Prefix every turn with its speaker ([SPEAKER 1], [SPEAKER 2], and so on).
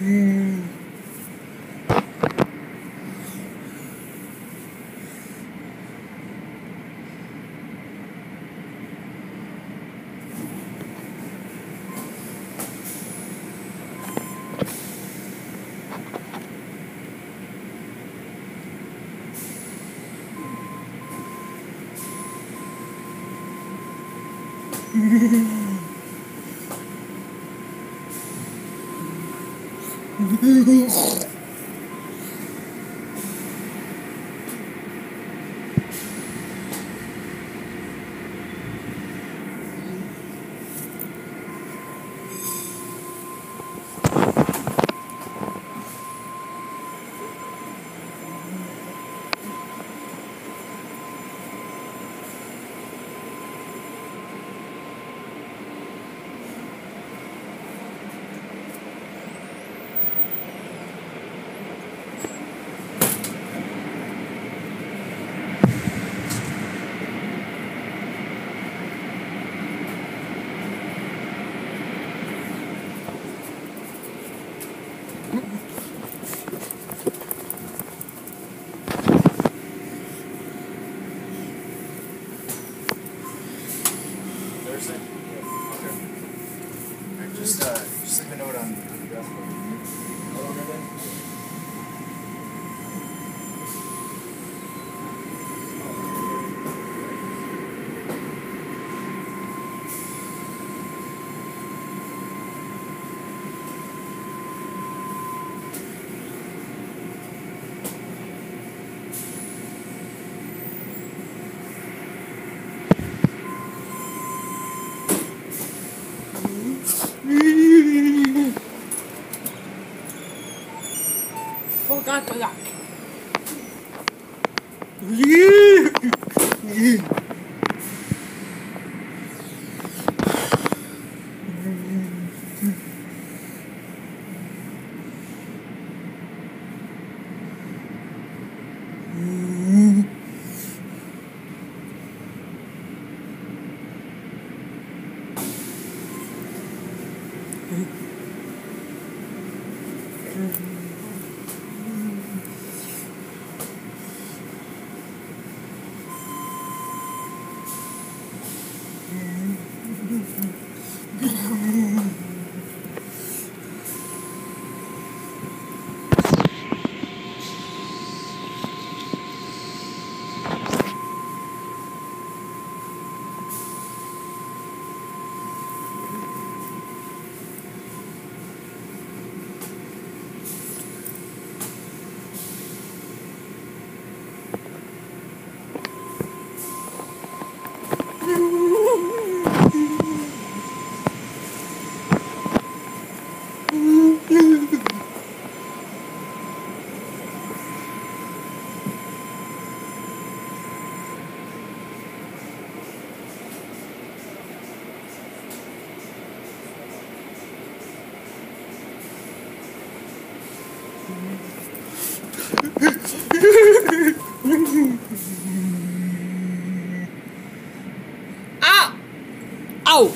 [SPEAKER 1] Thursday? Hmm. よっ。风干水染咦咦 Ah! Au! Au!